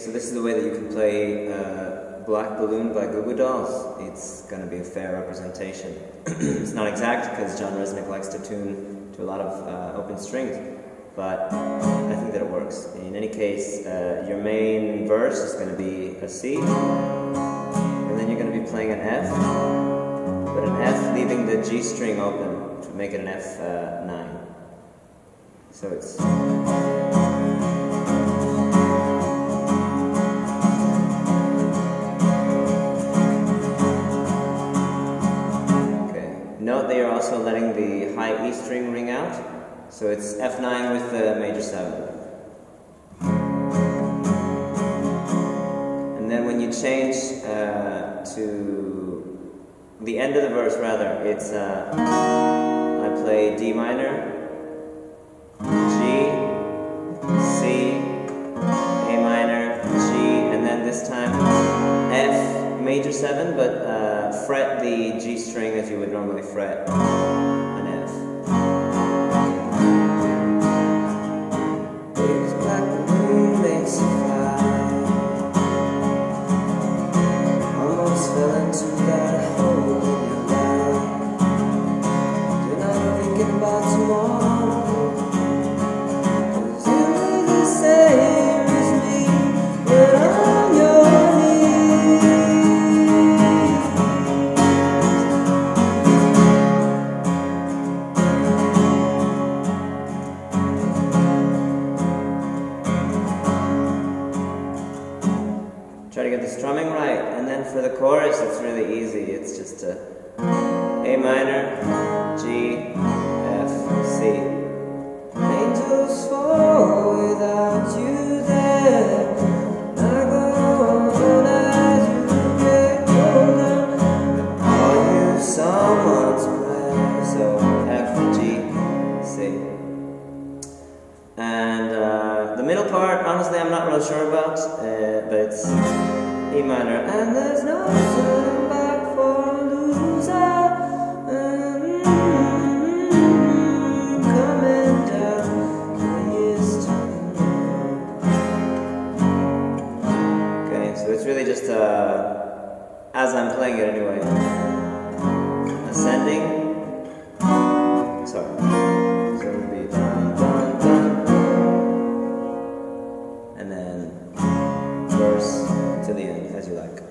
so this is the way that you can play uh, Black Balloon by Goo Goo Dolls. It's going to be a fair representation. it's not exact because John Rzeznik likes to tune to a lot of uh, open strings, but I think that it works. In any case, uh, your main verse is going to be a C, and then you're going to be playing an F, but an F leaving the G string open to make it an F9. So it's. Note that you're also letting the high E string ring out, so it's F9 with the major 7. And then when you change uh, to the end of the verse, rather, it's uh, I play D minor, major 7, but uh, fret the G string as you would normally fret Try to get the strumming right, and then for the chorus, it's really easy. It's just a A minor, G, F, C. Angels fall without you there. Someone's? So F, G, C. And uh, middle part, honestly, I'm not really sure about, uh, but it's E minor. And there's no turn back for a loser. Mm-hmm. Okay, so it's really just uh, as I'm playing it anyway. Ascending. Sorry. and then verse to the end, as you like.